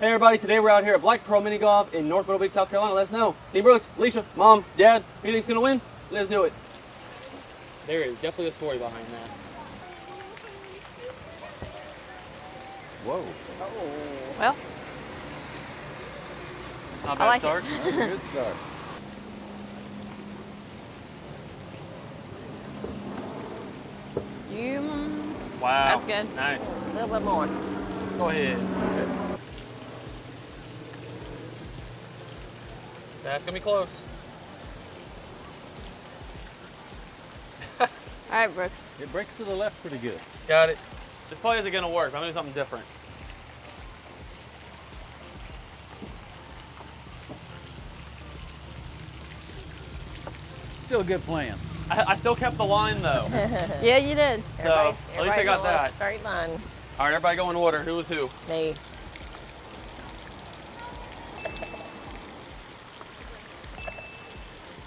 Hey everybody, today we're out here at Black Pearl Mini Golf in North Myrtle Beach, South Carolina. Let's know. Dean Brooks, Alicia, Mom, Dad, who you think's gonna win? Let's do it. There is definitely a story behind that. Whoa. Well, Not I bad like it. start. That's a good start. you mm, Wow. That's good. Nice. a little bit more. Go ahead. That's gonna be close. All right, Brooks. It breaks to the left pretty good. Got it. This probably isn't gonna work. I'm gonna do something different. Still a good plan. I, I still kept the line though. Yeah, you did. So, at least I got on a that. Straight line. All right, everybody go in order. Who was who? Me.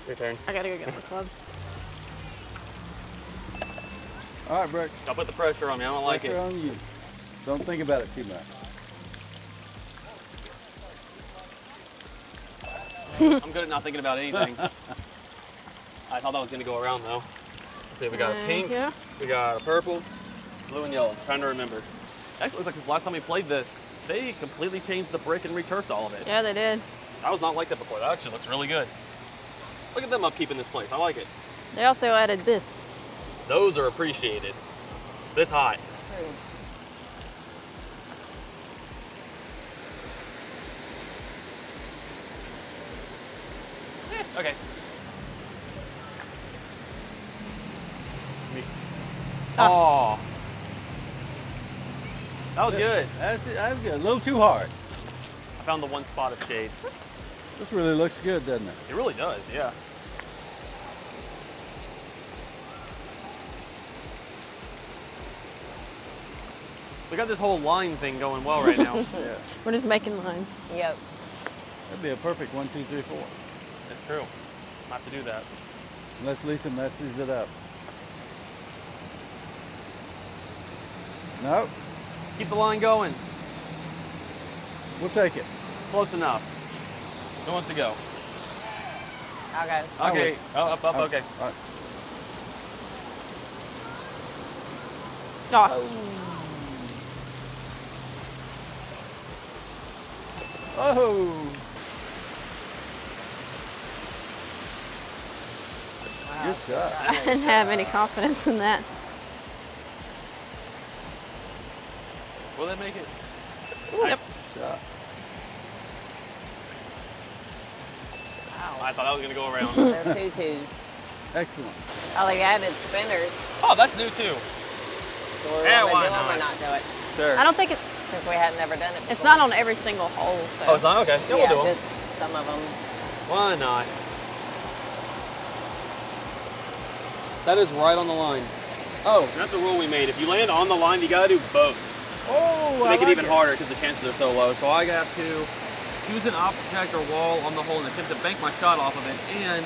Your turn. I gotta go get the club. All right, Brooks. Don't put the pressure on me. I don't like Pressure it. on you. Don't think about it too much. I'm good at not thinking about anything. I thought that was gonna go around though. Let's see, we got a pink, yeah. we got a purple, blue and yellow. I'm trying to remember. Actually, looks like this last time we played this, they completely changed the brick and returfed all of it. Yeah, they did. I was not like that before. That actually looks really good. Look at them upkeeping this place. I like it. They also added this. Those are appreciated. This hot. Eh, okay. Oh. That was good. That's, was good. A little too hard. I found the one spot of shade. This really looks good, doesn't it? It really does, yeah. We got this whole line thing going well right now. Yeah. We're just making lines. Yep. That'd be a perfect one, two, three, four. It's true. I have to do that. Unless Lisa messes it up. No, Keep the line going. we'll take it. Close enough. Who wants to go? Okay. I'll Okay. Oh, wait. Oh, up, up, oh, okay. All right. Oh, Oh, good shot. I didn't have any confidence in that. Will they make it? Yep. Nice. shot. I thought that was going to go around. They're tutus. Excellent. Oh, they added spinners. oh, that's new too. So we're Yeah, why do them or not? not do it Sure. I don't think it, since we had never done it. it's not on every single hole. So. Oh, it's not? Okay. Yeah, we'll do 'em. just some of them. Why not? That is right on the line. Oh, and that's a rule we made. If you land on the line, you gotta do both. Oh, To I make it like even harder because the chances are so low. So I have to choose an object or wall on the hole and attempt to bank my shot off of it and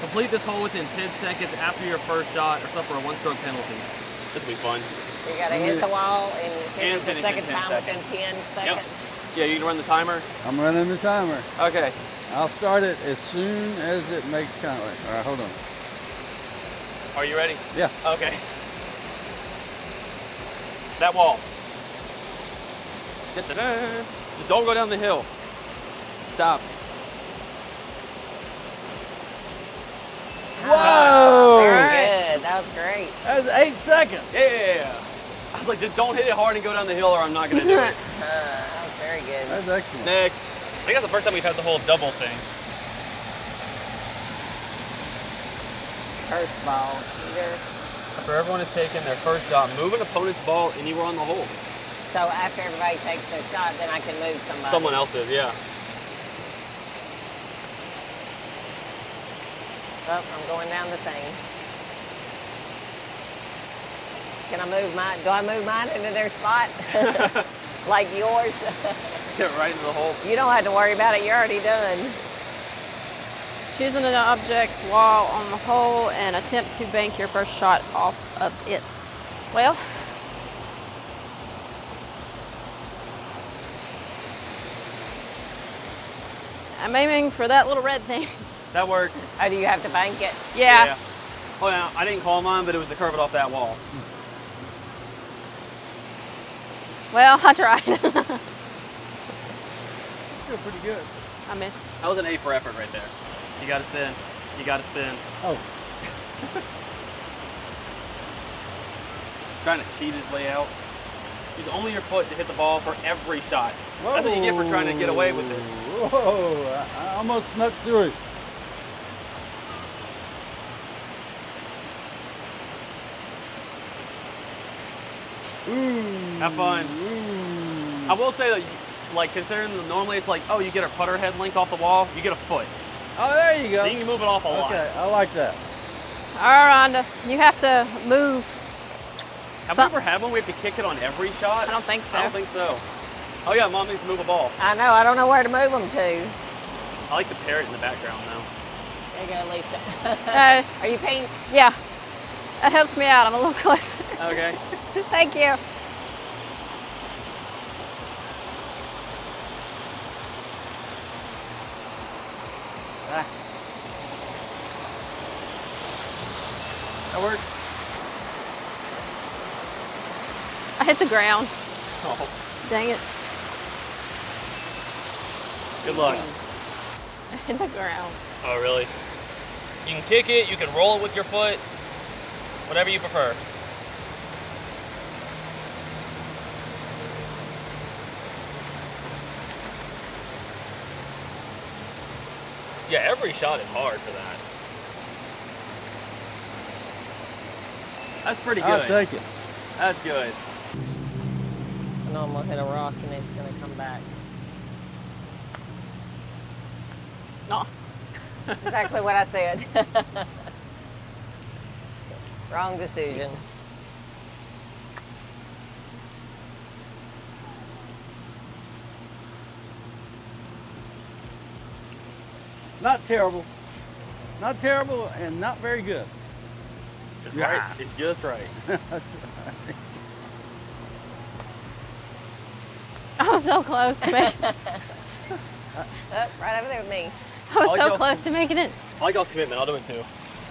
complete this hole within 10 seconds after your first shot or suffer a one-stroke penalty. This will be fun. You gotta hit the wall and hit And it the second 10 time within 10 seconds. 10 Yep. seconds. Yeah, you can run the timer. I'm running the timer. Okay. I'll start it as soon as it makes contact. All right, hold on. Are you ready? Yeah. Okay. That wall. Da-da-da. Just don't go down the hill. Stop. Whoa! Very Alright. good. That was great. That's eight seconds. Yeah. I was like, just don't hit it hard and go down the hill, or I'm not gonna do it. Uh, that was very good. That's excellent. Next. I think that's the first time we've had the whole double thing. First ball. Either. After everyone has taken their first shot, move an opponent's ball anywhere on the hole. So after everybody takes their shot, then I can move somebody. Someone else's, yeah. Oh, I'm going down the thing. Can I move mine? Do I move mine into their spot? like yours? Get right into the hole. you don't have to worry about it. You're already done. Choosing an object while on the hole and attempt to bank your first shot off of it. Well, I'm aiming for that little red thing. That works. Oh, do you have to bank it? Yeah. Oh, yeah. I didn't call mine, but it was to curve it off that wall. Well, I tried. Still pretty good. I missed. That was an A for effort right there. You got to spin. You got to spin. Oh, Trying to cheat his layout. Use only your foot to hit the ball for every shot. That's what you get for trying to get away with it. Whoa, I, I almost snuck through it. Ooh. Have fun. Ooh. I will say that, like, considering that normally it's like, oh, you get a putter head length off the wall, you get a foot. Oh, there you go. Then you can move it off a lot. Okay, I like that. All right, Rhonda, you have to move. Have some- we ever had one we have to kick it on every shot? I don't think so. I don't think so. Oh yeah, mom needs to move a ball. I know. I don't know where to move them to. I like the parrot in the background though. There you go, Lisa. Uh, Are you painting? yeah, that helps me out. I'm a little closer. Okay. Thank you. Ah, That works. I hit the ground. Oh, Dang it. good luck. I hit the ground. Oh really? You can kick it, you can roll it with your foot, whatever you prefer. Yeah, every shot is hard for that. That's pretty good. I'll good. take it. That's good. I know I'm gonna hit a rock and it's gonna come back. No. Ah. Exactly what I said. Wrong decision. Not terrible. Not terrible and not very good. It's Yeah. right. It's just right. That's- I was so close to make, Oh, right over there with me. I was like so close to making it. I like y'all's commitment. I'll do it too.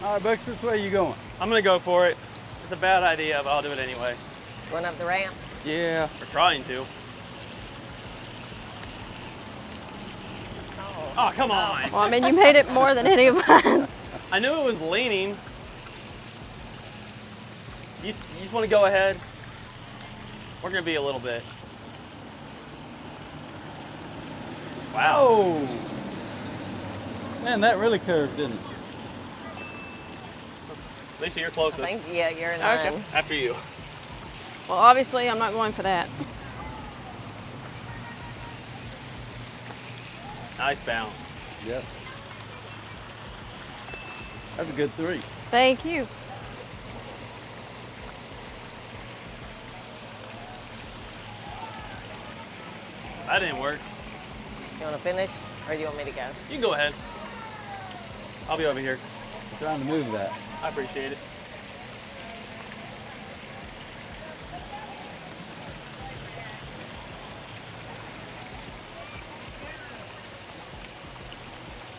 All right, Bucks, which way are you going? I'm gonna go for it. It's a bad idea, but I'll do it anyway. Going up the ramp. Yeah. We're trying to. Oh. Oh, come on. Oh, well, I mean, you made it more than any of us. I knew it was leaning. You, you just want to go ahead? We're going to be a little bit. Wow. Oh. Man, that really curved, didn't it? Lisa, you're I closest. think, yeah, you're in Okay. line. After you. Well, obviously, I'm not going for that. Nice bounce. Yep. That's a good three. Thank you. That didn't work. You want to finish or do you want me to go? You can go ahead. I'll be over here. Trying to move that. I appreciate it.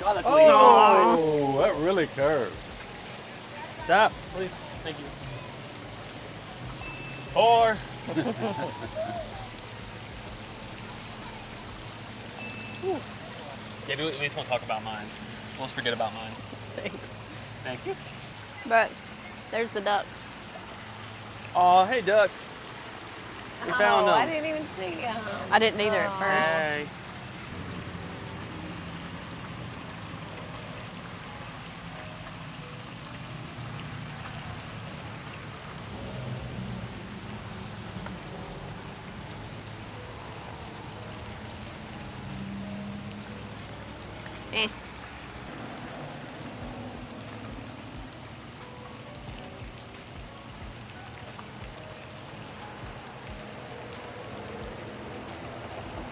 God, that's leaning. Oh, oh that really curved. Stop, please. Thank you. Four. yeah, we, we just won't talk about mine. We'll just forget about mine. Thanks. Thank you. But there's the ducks. Oh, hey, ducks. We oh, found oh, them. I didn't even see them. I didn't either at first. Hey. Eh.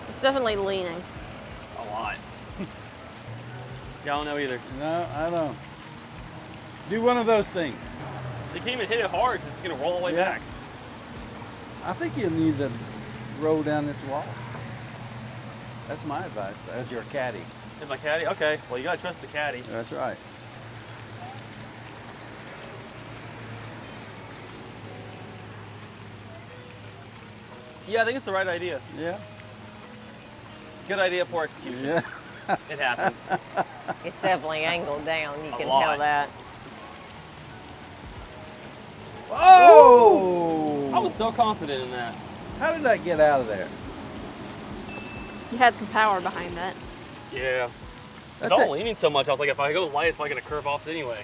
It's definitely leaning. A lot. Y'all don't know either. No, I don't. Do one of those things. You can't even hit it hard 'cause it's going to roll all the way Yeah. back. I think you need to roll down this wall. That's my advice as your caddy. Hit my caddy? Okay. Well, you gotta trust the caddy. That's right. Yeah, I think it's the right idea. Yeah. Good idea, poor execution. Yeah. It happens. It's definitely angled down. You A can lot. tell that. Oh! I was so confident in that. How did that get out of there? You had some power behind that. Yeah. That's It's all leaning so much. I was like, if I go light, it's probably gonna curve off anyway.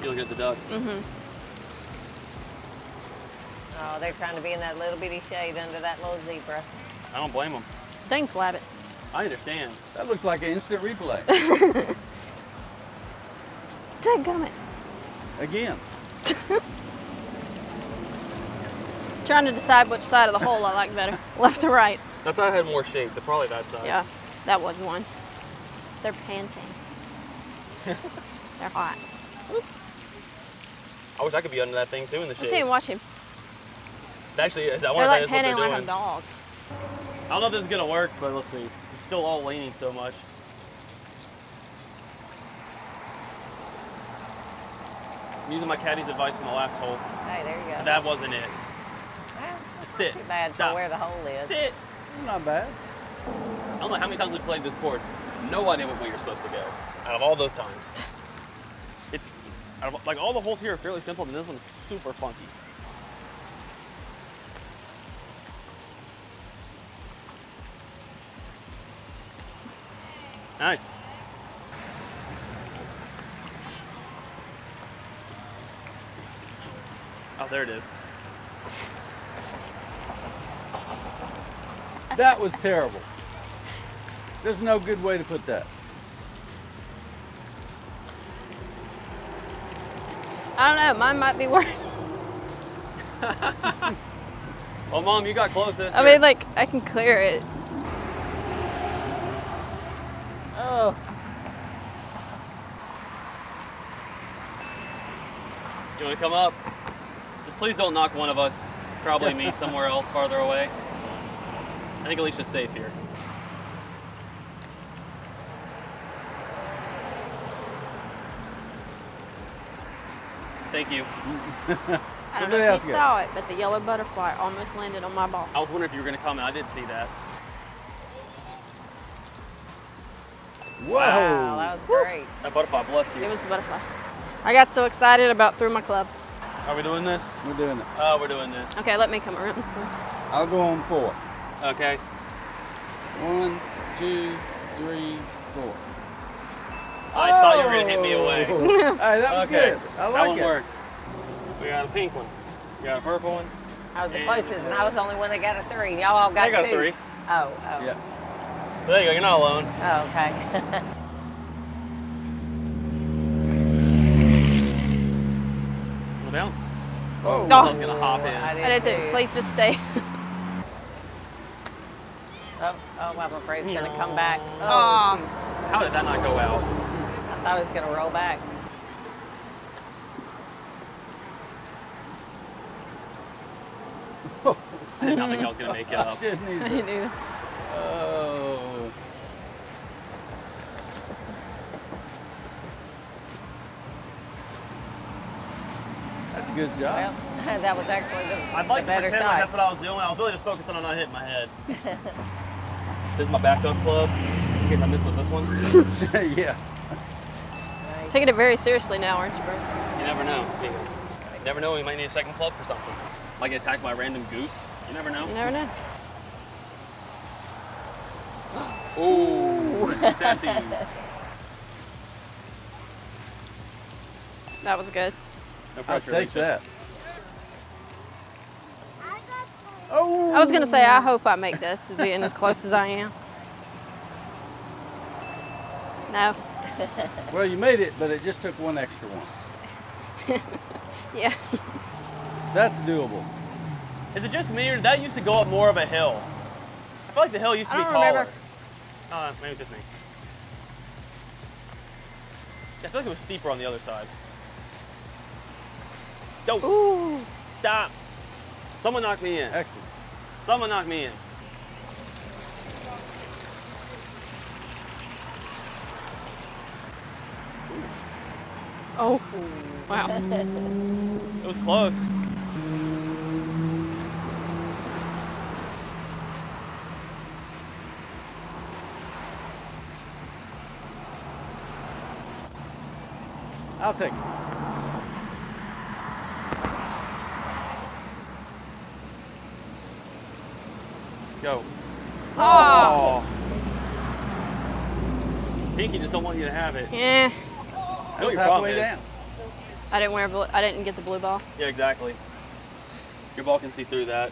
You look at the ducks. Mm-hmm. Oh, they're trying to be in that little bitty shade under that little zebra. I don't blame them. Dang flabbit. I understand. That looks like an instant replay. Dadgummit. Again. Trying to decide which side of the hole I like better. Left or right. That side had more shade, so probably that side. Yeah, that was one. They're panting. They're hot. I wish I could be under that thing too in the Let's see him watch him. Actually, is that They're one like of the they're panting like doing? a dog. I don't know if this is gonna work, but let's see. It's still all leaning so much. I'm using my caddy's advice from the last hole. Hey, there you go. That wasn't it. Well, Just sit. too bad Stop. for where the hole is. Sit. Not bad. I don't know how many times we played this course. No idea what way you're supposed to go. Out of all those times, it's out of, like all the holes here are fairly simple, and this one's super funky. Nice. Oh, there it is. That was terrible. There's no good way to put that. I don't know. Mine might be worse. Well, mom, you got closest. I mean, like I can clear it. Oh, You want to come up? Just please don't knock one of us. Probably me somewhere else farther away. I think Alicia's safe here. Thank you. I don't know if you saw it, but the yellow butterfly almost landed on my ball. I was wondering if you were going to come, and I did see that. Whoa! wow, that was great. That butterfly blessed you. It was the butterfly. I got so excited about threw my club. Are we doing this? We're doing it. Oh, we're doing this. Okay, let me come around. So. I'll go on four. Okay. One, two, three, four. I thought you were going to hit me oh! away. Oh. hey, that was Okay. good. I like it. that one it. worked. We got a pink one. We got a purple one. I was the And- closest, and I was the only one that got a three. Y'all all got I got a three. Oh, oh. Yeah. So there you go. You're not alone. Oh, okay. On the bounce. Oh. oh no. I was going to hop in. I did, I did too. too. Please just stay. Oh, oh, I'm afraid it's gonna come back. Oh, Aw. shoot. How did that not go out? I thought it was gonna roll back. I did not think I was going to make it up. Didn't I either. didn't either. Oh. A good shot. Well, that was actually the, I'd like the to better pretend shot. like that's what I was doing. I was really just focusing on not hitting my head. this is my backup club, in case I miss with this one. yeah. Nice. Taking it very seriously now, aren't you, bro? You never know. You never know. We might need a second club for something. Might get attacked by a random goose. You never know. You never know. Ooh, sassy. That was good. No I'll take Alicia. that. Oh. I was gonna say I hope I make this, being as close as I am. No. Well, you made it, but it just took one extra one. Yeah. That's doable. Is it just me, or did that used to go up more of a hill? I feel like the hill used to I be don't taller. remember. Oh, maybe it's just me. I feel like it was steeper on the other side. Yo, Ooh. stop. Someone knocked me in. Excellent. Someone knocked me in. Oh, wow. it was close. I'll take it. Don't want you to have it. Yeah, You That what was your problem halfway is? down. I didn't wear. Blue, I didn't get the blue ball. Yeah, exactly. Your ball can see through that.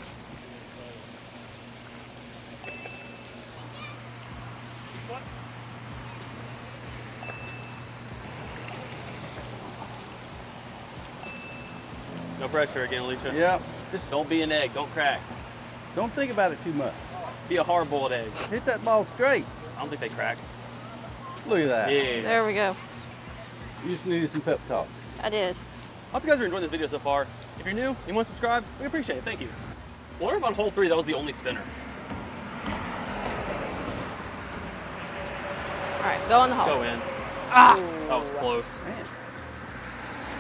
No pressure again, Alicia. Yep. Just Don't be an egg. Don't crack. don't think about it too much. Be a hard-boiled egg. Hit that ball straight. I don't think they crack. Look at that. Yeah. There we go. You just needed some pep talk. I did. Hope you guys are enjoying this video so far. If you're new, you want to subscribe, we appreciate it. Thank you. What about hole three? That was the only spinner. All right, go in the hole. Go in. Ah, That was close. Man.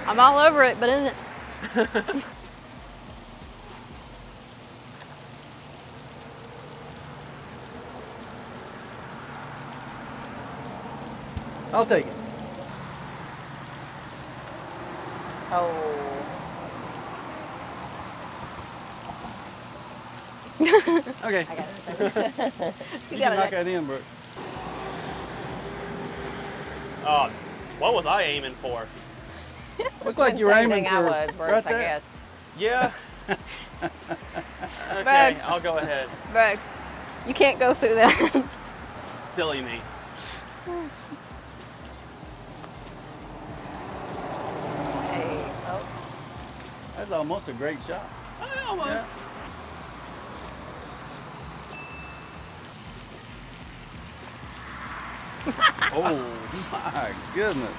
I'm all over it, but isn't it? I'll take it. Oh. Okay. I got it. You, got can it. knock that in, Brooks. Oh, uh, what was I aiming for? Looks like you were aiming for I was, Brooks, right I guess. Yeah. okay, Bags. I'll go ahead. Brooks, you can't go through that. Silly me. Hey. Oh. That's almost a great shot. I almost. Yeah. Oh. My goodness.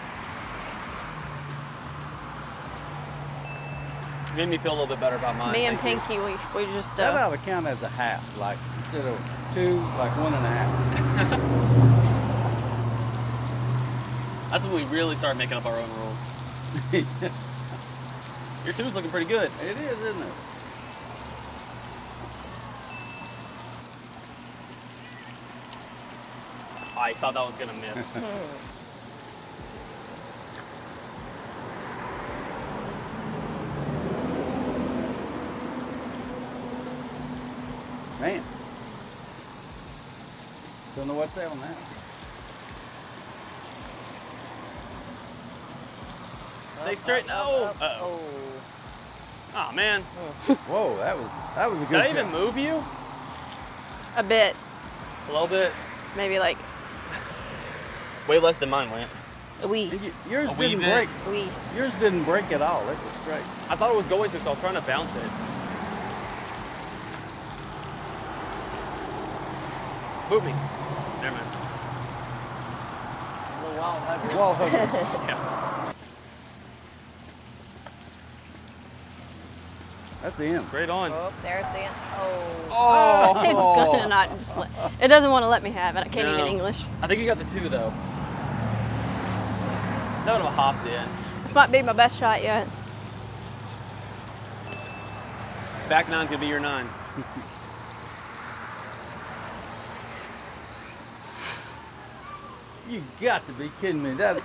Made me feel a little bit better about mine. Me and thank you. Pinky, we, we just That uh, ought to count as a half, like instead of two, like one and a half. That's when we really start making up our own rules. Your two's looking pretty good. It is, isn't it? I thought that was gonna miss. Man. Don't know what to say on that. Stay straight. No. Uh oh. Oh man. Whoa, that was that was a good. Did good I shot. even move you? a bit, A little bit. maybe like Way less than mine went. a wee, Y- Yours A wee didn't bit. break. wee. Yours didn't break at all. It was straight. I thought it was going to because I was trying to bounce it. Boot me. Never mind. The wall hugger. Wall hugger. Yeah. That's the end. Great on. Oh, there's the end. Oh. Oh. It's gonna not just let, it doesn't want to let me have it. I can't No. even English. I think you got the two though. That would have hopped in. This might be my best shot yet. Back nine's gonna be your nine. You got to be kidding me. That.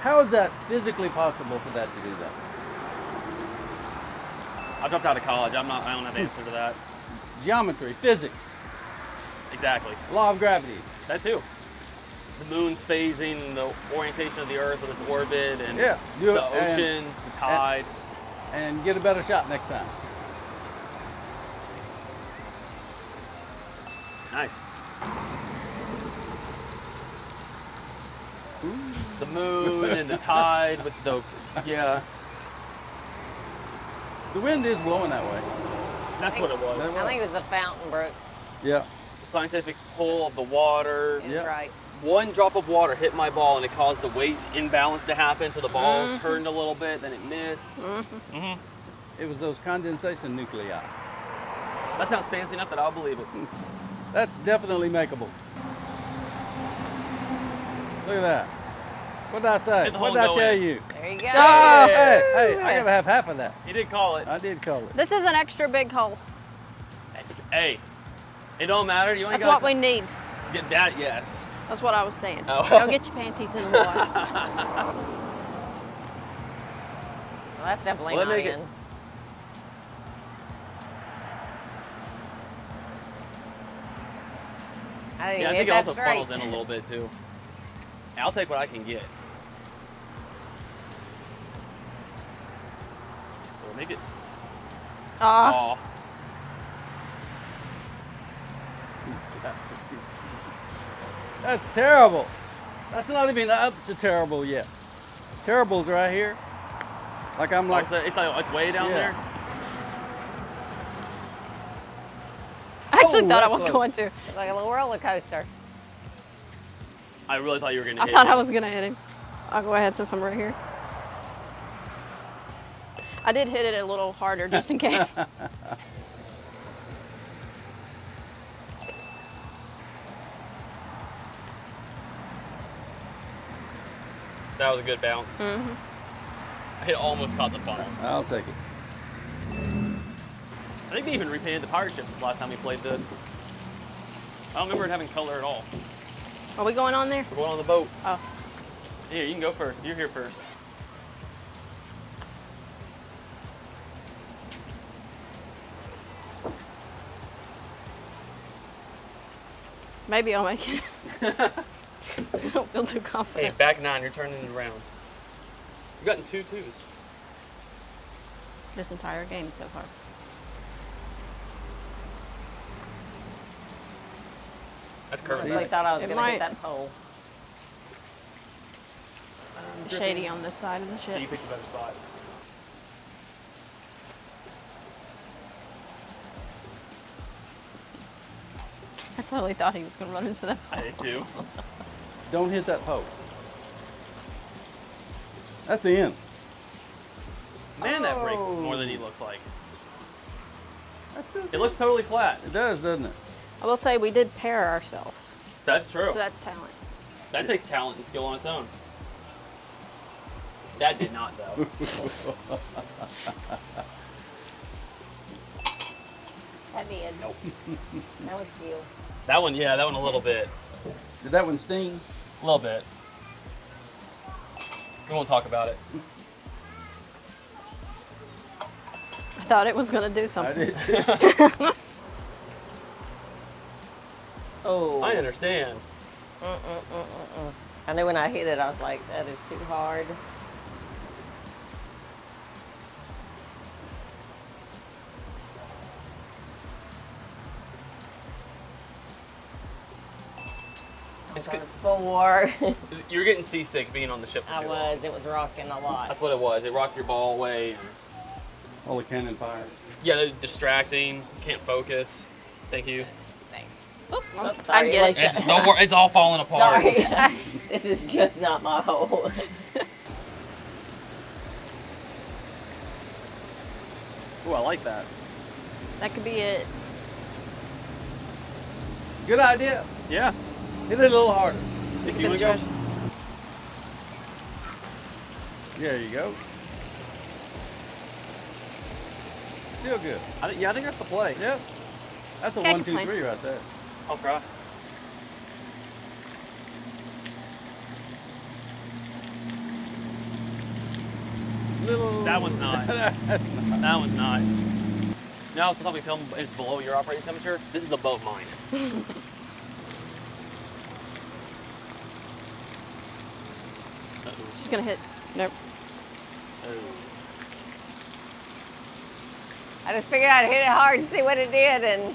How is that physically possible for that to do that? I dropped out of college. I'm not. I don't have the answer to that. Geometry, physics, Exactly. law of gravity. That too. The moon's phasing, the orientation of the Earth with its orbit, and Yeah, it, the and- oceans, the tide. And get a better shot next time. Nice. The moon and the tide with the yeah. The wind is blowing that way. That's what it was. I think it was the fountain, Brooks. Yeah. The scientific pull of the water. Is Yeah. right. One drop of water hit my ball and it caused the weight imbalance to happen. So the ball turned a little bit, then it missed. Mm-hmm. It was those condensation nuclei. That sounds fancy enough that I'll believe it. That's definitely makeable. Look at that. What did I say? What did I tell in. you? There you go. Oh. Hey, hey, I gotta have half of that. He did call it. I did call it. This is an extra big hole. Hey, it don't matter. You ain't That's got what we need. get that. Yes. That's what I was saying. Oh. Go get your panties in the water. Well, that's definitely Well, not make it- in. How Yeah, I think it also straight? funnels in a little bit too. I'll take what I can get. We'll it. Ah, Oh, That's terrible. That's not even up to terrible yet. Terrible's right here. Like I'm like like, it's, like, it's way down Yeah. there. I actually Oh, thought I was close. going to. It's like a little roller coaster. I really thought you were gonna I hit. thought me. I was gonna hit him. I'll go ahead since I'm right here. I did hit it a little harder just in case. That was a good bounce. Mhm. It almost caught the funnel. I'll take it. I think they even repainted the pirate ship this last time we played this. I don't remember it having color at all. Are we going on there? We're going on the boat. Oh. Here, you can go first. You're here first. Maybe I'll make it. I don't feel too confident. Hey, back nine. You're turning it around. You've gotten two twos. This entire game so far. That's crazy. I curving. really thought I was going to might. hit that pole. Um, Shady on this side of the ship. Yeah, you ship. picked a better spot. I totally thought he was gonna run into that. I did too. Don't hit that pole. That's the end. Man, that breaks Oh. more than he looks like. That's still It looks totally flat. It does, doesn't it? I will say we did pair ourselves, That's true. so that's talent. That takes talent and skill on its own. That did not, though. That did. nope. That was steel. That one, yeah, that one a little bit. Did that one sting? A little bit. We won't talk about it. I thought it was gonna do something. I something. did too. Oh. I understand. I knew when I hit it, I was like, that is too hard. It's on four. You're getting seasick being on the ship for I too long. was. It was rocking a lot. That's what it was. It rocked your ball away. All the cannon fire. Yeah, they're distracting. Can't focus. Thank you. Thanks. Oh, Oop, Oops, sorry, get it. Alicia. It's, don't worry, it's all falling apart. Sorry. this is just not my hole. Ooh, I like that. That could be it. Good idea. Yeah. Hit it a little harder. If you want to go. There you go. Still good. I think, yeah, I think that's the play. Yep. That's a Can't one, two, complain. three right there. I'll try. Little. That one's not. That's not. That one's not. No, so we film it's below your operating temperature. This is above mine. She's gonna hit. Nope. Oh. I just figured I'd hit it hard and see what it did, and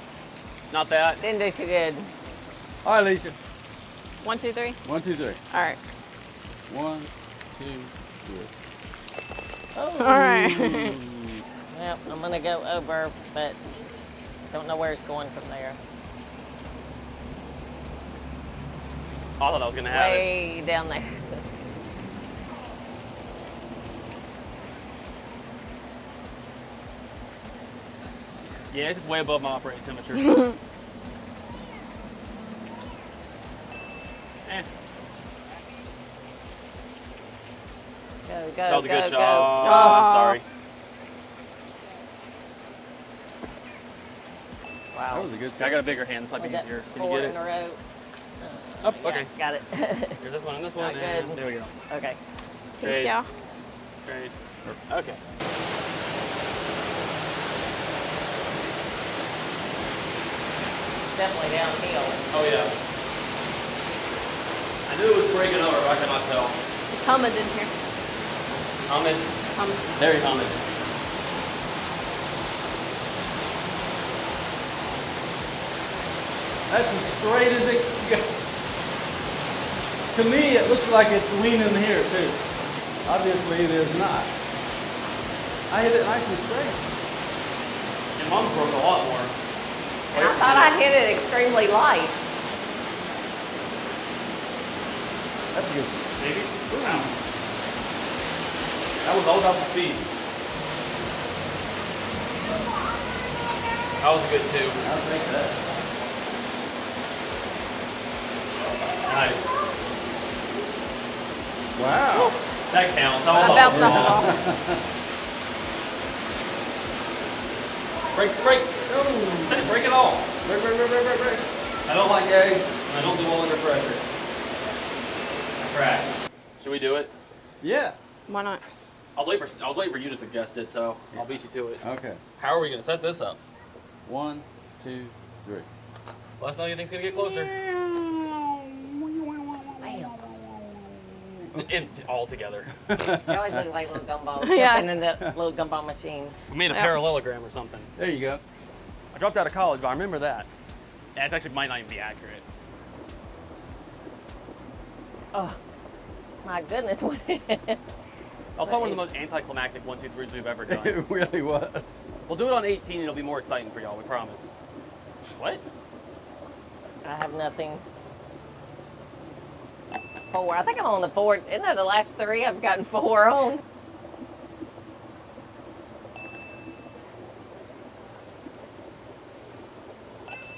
Not that. didn't do too good. All right, Alicia. One, two, three. One, two, three. All right. One, two, three. Oh. All right. Yep, I'm gonna go over, but don't know where it's going from there. Oh, I thought I was gonna have it. Way down there. Yeah, it's just way above my operating temperature. eh. Go, go, That was a go, good go. shot. Oh. Sorry. Wow. That was a good I got a bigger hand. This might be that easier. Can you four get in it? a row? Up. Yeah, Okay. got it. Here's this one and this one. Not good. And there we go. okay. Great. Thank ya. Great. Okay. Definitely downhill. Oh yeah. I knew it was breaking over, but I could not tell. It's humming in here. Humming. Hum. Very humming. That's as straight as it can go. To me, it looks like it's leaning here too. Obviously, it is not. I hit it nice and straight. Your mom's broke a lot more. I thought I hit it extremely light. That's good. Maybe. Wow. That was all about the speed. That was a good two. I'll take that. Nice. Wow. That counts. That I was bounced off the loss. wall. Break, break. Hey, break it all. Break, break, break, break, break, break. I don't like eggs. and I don't do well under pressure. I Crack. Should we do it? Yeah. Why not? I was waiting for I was waiting for you to suggest it, so I'll beat you to it. Okay. How are we gonna set this up? One, two, three. Let us know you think's gonna get closer. In, all together. They always look like little gumballs Yeah. jumping in the little gumball machine. We made a Yeah. parallelogram or something. There you go. I dropped out of college, but I remember that. It's actually might not even be accurate. Oh, my goodness. what- That was probably one of the most anticlimactic one, two, threes we've ever done. It really was. we'll do it on 18 and it'll be more exciting for y'all, we promise. What? I have nothing. Four. I think I'm on the four. Isn't that the last three I've gotten four on?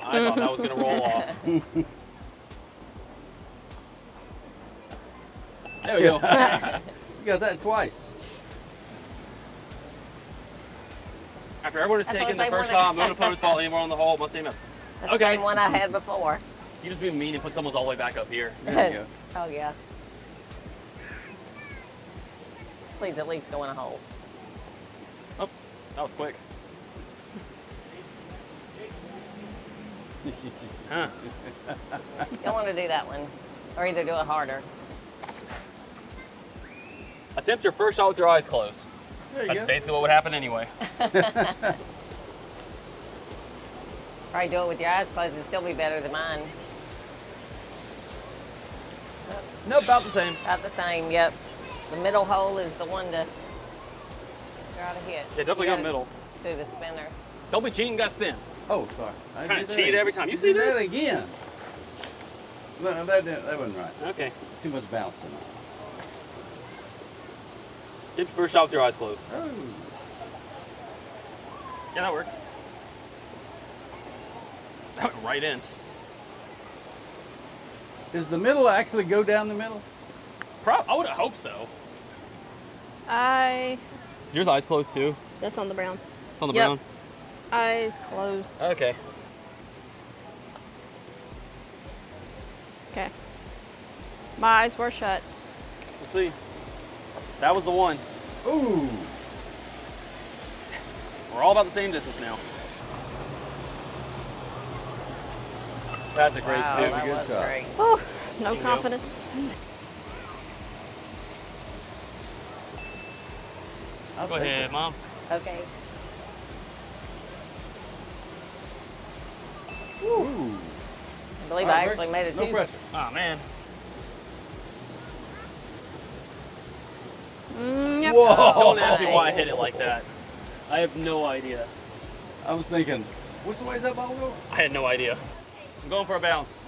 I thought that was gonna roll off. There we go. You got that twice. After everyone has That's taken what the I first say, one shot, no opponent's ball anywhere on the hole, must aim up. That's Okay. same one I had before. You just be mean and put someone's all the way back up here. There you go. Oh, yeah. Please at least go in a hole. Oh, that was quick. Huh. Don't want to do that one. Or either do it harder. Attempt your first shot with your eyes closed. There you That's go. basically what would happen anyway. Probably do it with your eyes closed. It'd still be better than mine. No, about the same. About the same, yep. The middle hole is the one to try to hit. Yeah, definitely You got middle. Do the spinner. Don't be cheating, got spin. Oh, sorry. I Trying to cheat again. every time. You You see did that again. No, that, didn't- that wasn't right. Okay. Too much bouncing on. Get your first shot with your eyes closed. Oh. Yeah, that works. That went right in. Does the middle actually go down the middle? Pro- I would have hoped so. I. Is yours eyes closed too? That's on the brown. It's on the Yep. brown. Eyes closed. Okay. Okay. My eyes were shut. Let's see. That was the one. Ooh. We're all about the same distance now. That's a great wow, two. that good was shot. great. Whew, no Bingo. confidence. I'll Go ahead, mom. Okay. Ooh. I believe All I actually made it No two. pressure. Oh man. Mm, yep. Whoa. Don't ask me why I hit it like that. I have no idea. I was thinking, which way is that ball going? I had no idea. I'm going for a bounce.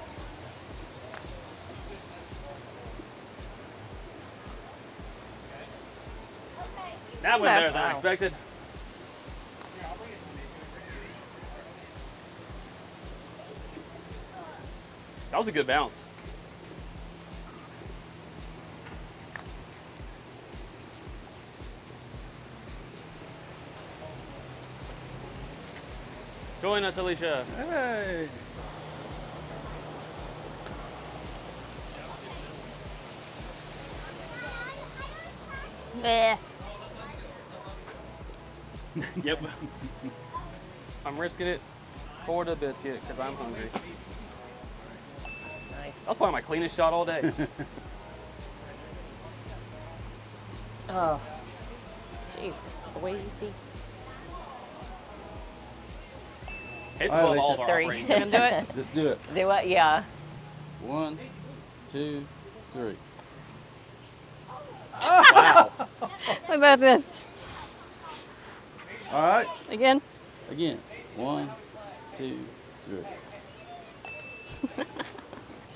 That went Okay. better than I expected. That was a good bounce. Join us, Alicia. Hey. Yeah. yep. I'm risking it for the biscuit because I'm hungry. Nice. That was probably my cleanest shot all day. Oh, jeez, Wheezy. It's All right, above all of our Three. operating do it? Let's do it. Do what? Yeah. One, two, three. Wow. What about this? All right. Again? Again. One, two, three.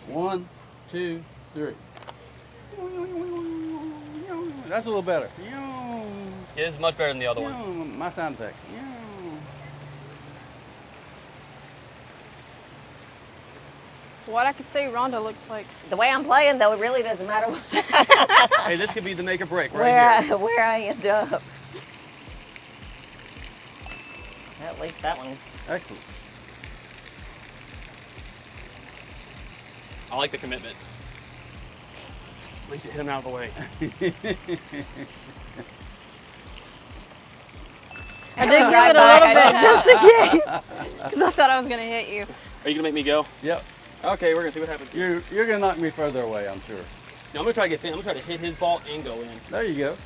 One, two, three. That's a little better. It is much better than the other one. My sound effects. What I could see Rhonda looks like. The way I'm playing, though, it really doesn't matter Hey, this could be the make or break right where here. I, where I end up. At least that one. Excellent. I like the commitment. At least it hit him out of the way. I did give Right it a back, little bit just in case. Because I thought I was going to hit you. Are you gonna make me go? Yep. Okay, we're gonna see what happens. You're you're gonna knock me further away, I'm sure. No, I'm gonna try to get. I'm gonna try to hit his ball and go in. There you go.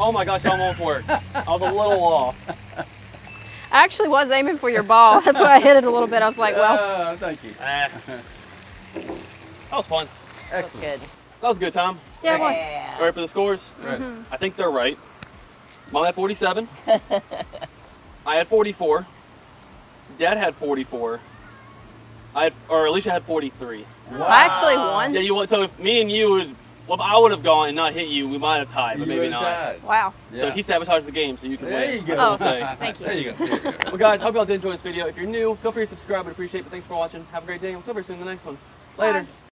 Oh my gosh, it almost worked. I was a little off. I actually was aiming for your ball. That's why I hit it a little bit. I was like, well, Uh, thank you. Ah. That was fun. That was good. That was good, Tom. yeah, it was. Yeah. All right for the scores. Right. I think they're right. Mom had 47. I had 44. Dad had 44. I had, or Alicia had 43. I actually won. Yeah, you would. So if me and you would, well, if I would have gone and not hit you, we might have tied, but You maybe not. tied. Wow. So he sabotaged the game, so you can win. There win. you go. That's what I'm Oh, thank you. There you go. There you go. Well, guys, hope y'all did enjoy this video. If you're new, feel free to subscribe. I'd appreciate it. But thanks for watching. Have a great day. and We'll see you very soon in the next one. Later.